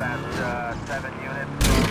dispatch uh, 7 units,